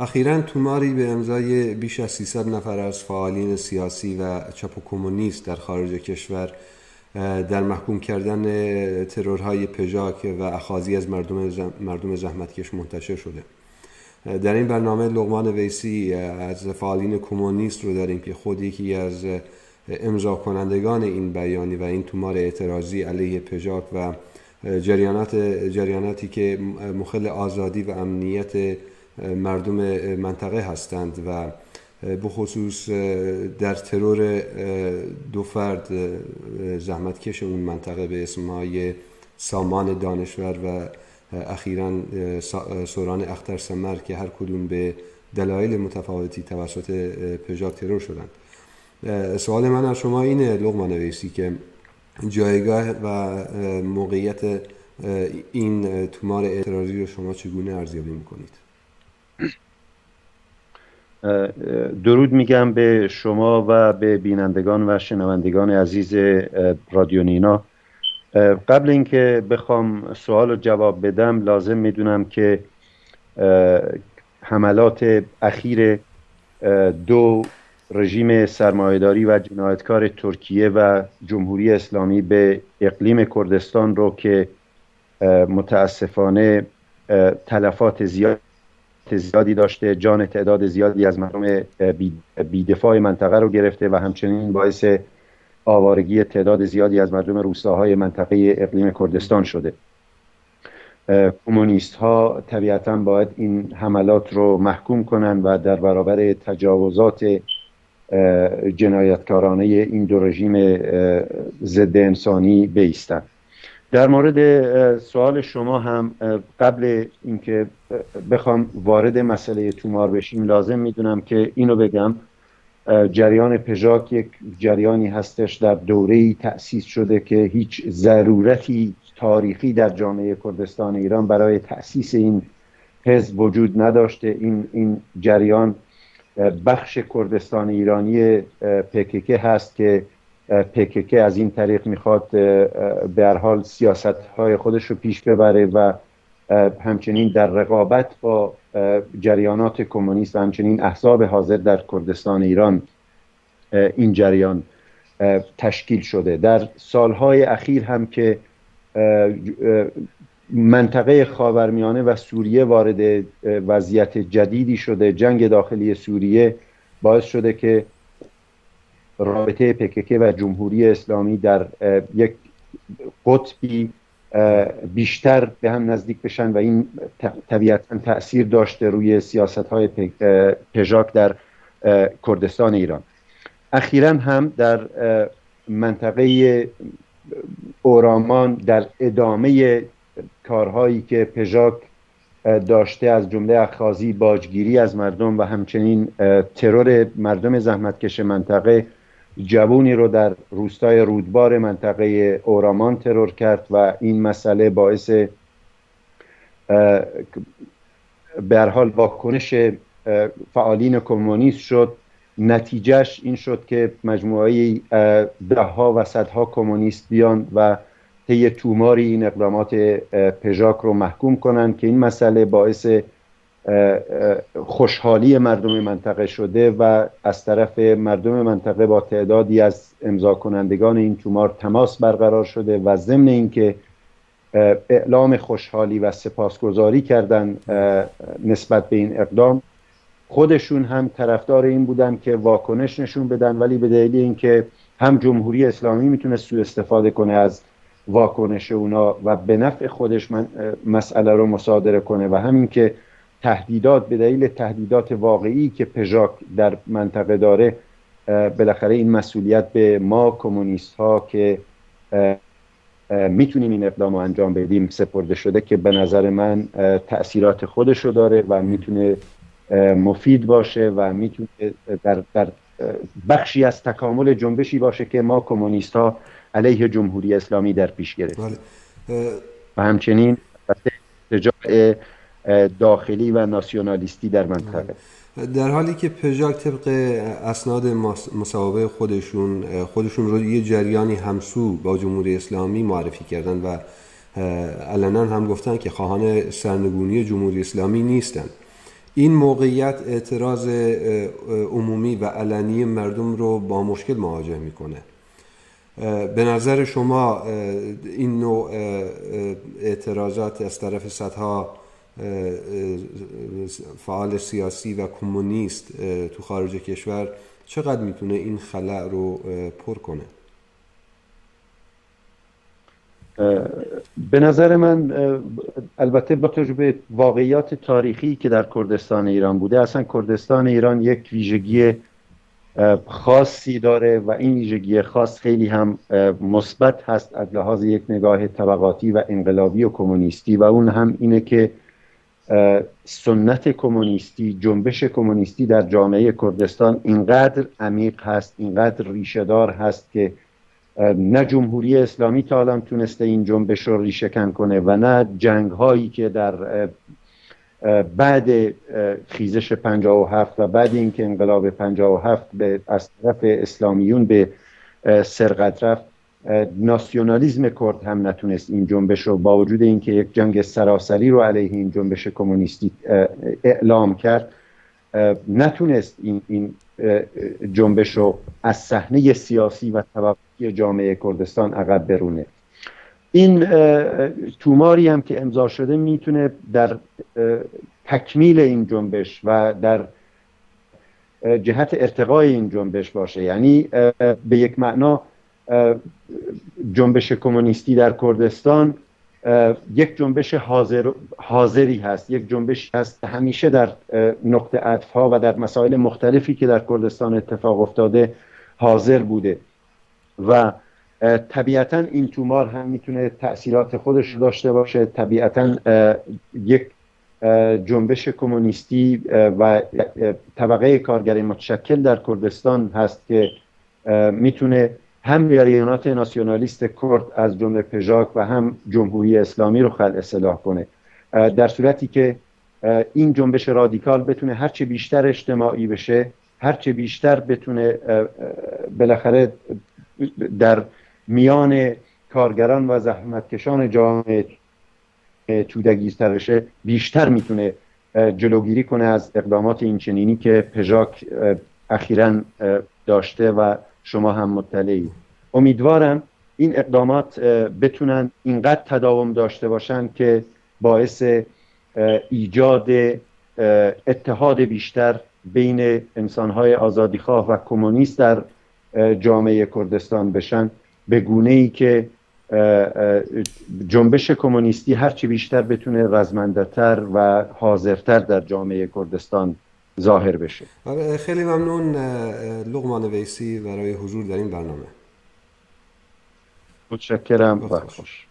اخیرا توماری به امضای بیش از 300 نفر از فعالین سیاسی و چپ و کمونیست در خارج کشور در محکوم کردن ترورهای پژاک و اخاذی از مردم, مردم زحمتکش منتشر شده. در این برنامه لغمان ویسی از فعالین کمونیست رو داریم که خود یکی از امضا کنندگان این بیانی و این تومار اعتراضی علیه پژاک و جریانات جریاناتی که مخل آزادی و امنیت مردم منطقه هستند و بخصوص در ترور دو فرد زحمتکش اون منطقه به اسم های سامان دانشور و اخیرا سوران اختر سمر که هر کدوم به دلایل متفاوتی توسط پژاک ترور شدند. سوال من از شما اینه لغمان نویسی که جایگاه و موقعیت این تومار اعتراضی رو شما چگونه ارزیابی می‌کنید؟ درود میگم به شما و به بینندگان و شنوندگان عزیز رادیو نینا. قبل اینکه بخوام سوال رو جواب بدم لازم می‌دونم که حملات اخیر دو رژیم سرمایهداری و جنایتکار ترکیه و جمهوری اسلامی به اقلیم کردستان رو که متاسفانه تلفات زیاد زیادی داشته جان تعداد زیادی از مردم بیدفاع منطقه رو گرفته و همچنین باعث آوارگی تعداد زیادی از مردم روستاهای منطقه اقلیم کردستان شده. کمونیست ها طبیعتا باید این حملات رو محکوم کنند و در برابر تجاوزات جنایتکارانه این دو رژیم ضد انسانی بیستند. در مورد سوال شما هم قبل اینکه بخوام وارد مسئله تومار بشیم لازم می‌دونم که اینو بگم. جریان پژاک یک جریانی هستش در دوره تأسیس شده که هیچ ضرورتی تاریخی در جامعه کردستان ایران برای تأسیس این حزب وجود نداشته. این, این جریان بخش کردستان ایرانی پککه هست که پکک از این طریق می‌خواد به هر حال سیاست های خودش رو پیش ببره و همچنین در رقابت با جریانات کمونیست و همچنین احزاب حاضر در کردستان ایران این جریان تشکیل شده. در سالهای اخیر هم که منطقه خاورمیانه و سوریه وارد وضعیت جدیدی شده جنگ داخلی سوریه باعث شده که رابطه پککه و جمهوری اسلامی در یک قطبی بیشتر به هم نزدیک بشن و این طبیعتا تاثیر داشته روی سیاست های پژاک در کردستان ایران. اخیرا هم در منطقه اورامان در ادامه کارهایی که پژاک داشته از جمله اخازی باجگیری از مردم و همچنین ترور مردم زحمتکش منطقه جوونی رو در روستای رودبار منطقه اورامان ترور کرد و این مسئله باعث به حال واکنش فعالین کمونیست شد. نتیجهش این شد که مجموعه ده ها و صدها کمونیست بیان و طی توماری این اقدامات پژاک رو محکوم کنند که این مسئله باعث خوشحالی مردم منطقه شده و از طرف مردم منطقه با تعدادی از امضا کنندگان این تومار تماس برقرار شده و ضمن اینکه اعلام خوشحالی و سپاسگزاری کردن نسبت به این اقدام خودشون هم طرفدار این بودن که واکنش نشون بدن ولی به دلیل اینکه هم جمهوری اسلامی می‌تونه سوء استفاده کنه از واکنش اونا و به نفع خودش من مسئله رو مصادره کنه و همین که تهدیدات به دلیل تهدیدات واقعی که پژاک در منطقه داره بالاخره این مسئولیت به ما کمونیست ها که می‌تونیم این اقدام رو انجام بدیم سپرده شده که به نظر من تاثیرات خودش رو داره و می‌تونه مفید باشه و می‌تونه در, در بخشی از تکامل جنبشی باشه که ما کمونیست ها علیه جمهوری اسلامی در پیش گرفتیم بله. و همچنین رجاع داخلی و ناسیونالیستی در منطقه در حالی که پژاک طبق اسناد مصوبه خودشون خودشون رو یه جریانی همسو با جمهوری اسلامی معرفی کردن و علنا هم گفتن که خواهان سرنگونی جمهوری اسلامی نیستن. این موقعیت اعتراض عمومی و علنی مردم رو با مشکل مواجه می‌کنه. به نظر شما این نوع اعتراضات از طرف صدها فعال سیاسی و کمونیست تو خارج کشور چقدر می‌تونه این خلع رو پر کنه؟ به نظر من البته با تجربه واقعیات تاریخی که در کردستان ایران بوده اصلا کردستان ایران یک ویژگی خاصی داره و این ویژگی خاص خیلی هم مثبت هست از لحاظ یک نگاه طبقاتی و انقلابی و کمونیستی و اون هم اینه که سنت کمونیستی جنبش کمونیستی در جامعه کردستان اینقدر عمیق هست اینقدر ریشهدار هست که نه جمهوری اسلامی تا الان تونسته این جنبش رو ریشه کن کنه و نه جنگ هایی که در بعد خیزش 57 و بعد اینکه انقلاب 57 به از طرف اسلامیون به سرقت رفت. ناسیونالیزم کرد هم نتونست این جنبش رو با وجود اینکه یک جنگ سراسری رو علیه این جنبش کمونیستی اعلام کرد نتونست این, این جنبش رو از صحنه سیاسی و طبقاتی جامعه کردستان عقب برونه. این توماری هم که امضا شده می‌تونه در تکمیل این جنبش و در جهت ارتقای این جنبش باشه. یعنی به یک معنا جنبش کمونیستی در کردستان یک جنبش حاضر، حاضری هست یک جنبش هست همیشه در نقطه عطف و در مسائل مختلفی که در کردستان اتفاق افتاده حاضر بوده. و طبیعتا این تومار هم می‌تونه تاثیرات خودش داشته باشه. طبیعتا یک جنبش کمونیستی و طبقه کارگری متشکل در کردستان هست که می‌تونه هم جریانات ناسیونالیست کرد از جمله پژاک و هم جمهوری اسلامی رو خلع اصلاح کنه. در صورتی که این جنبش رادیکال بتونه هرچه بیشتر اجتماعی بشه هرچه بیشتر بتونه بالاخره در میان کارگران و زحمتکشان جامعه تودگیرتر بشه بیشتر می‌تونه جلوگیری کنه از اقدامات اینچنینی که پژاک اخیرا داشته و شما هم مطلعی امیدوارم این اقدامات بتونن اینقدر تداوم داشته باشن که باعث ایجاد اتحاد بیشتر بین انسانهای آزادیخواه و کمونیست در جامعه کردستان بشن. به گونه ای که جنبش کمونیستی هرچی بیشتر بتونه رزمندتر و حاضرتر در جامعه کردستان ظاهر بشه. آره، خیلی ممنون لغمان ویسی برای حضور در این برنامه. متشکرم و خوش.